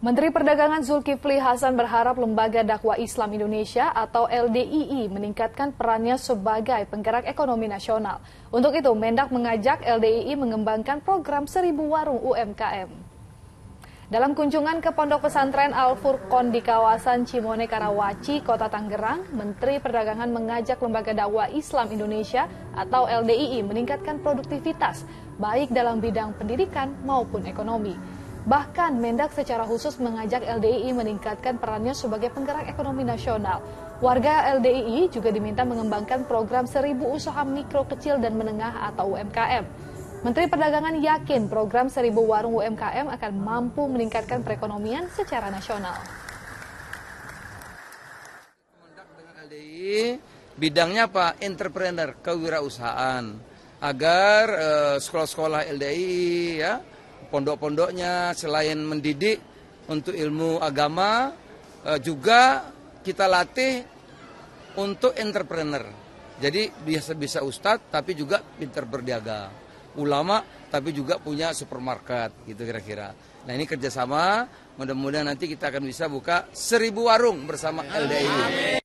Menteri Perdagangan Zulkifli Hasan berharap Lembaga Dakwah Islam Indonesia atau LDII meningkatkan perannya sebagai penggerak ekonomi nasional. Untuk itu, Mendak mengajak LDII mengembangkan program seribu warung UMKM. Dalam kunjungan ke Pondok Pesantren Al Furqon di kawasan Cimone Karawaci, Kota Tangerang, Menteri Perdagangan mengajak Lembaga Dakwah Islam Indonesia atau LDII meningkatkan produktivitas baik dalam bidang pendidikan maupun ekonomi. Bahkan Mendak secara khusus mengajak LDII meningkatkan perannya sebagai penggerak ekonomi nasional. Warga LDII juga diminta mengembangkan program seribu usaha mikro kecil dan menengah atau UMKM. Menteri Perdagangan yakin program seribu warung UMKM akan mampu meningkatkan perekonomian secara nasional. dengan LDI bidangnya apa? Entrepreneur, kewirausahaan. Agar eh, sekolah-sekolah LDI ya pondok-pondoknya selain mendidik untuk ilmu agama eh, juga kita latih untuk entrepreneur. Jadi biasa bisa ustadz tapi juga pintar berdagang. Ulama tapi juga punya supermarket gitu kira-kira. Nah ini kerjasama mudah-mudahan nanti kita akan bisa buka seribu warung bersama LDI.